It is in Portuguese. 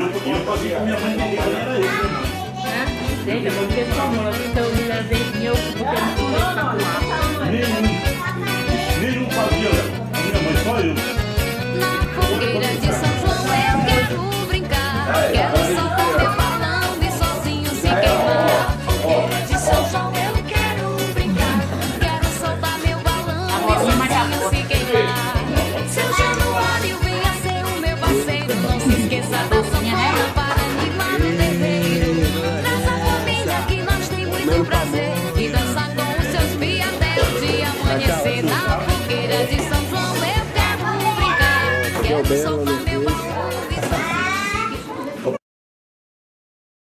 Eu fazia com minha mãe que era ele. Gente, porque uma, então eu me azeitei, eu pra coar. Nenhum. Nenhum fazia, minha mãe, só eu. Na fogueira de São João eu quero brincar. Quero soltar Raquel Belo, Luiz.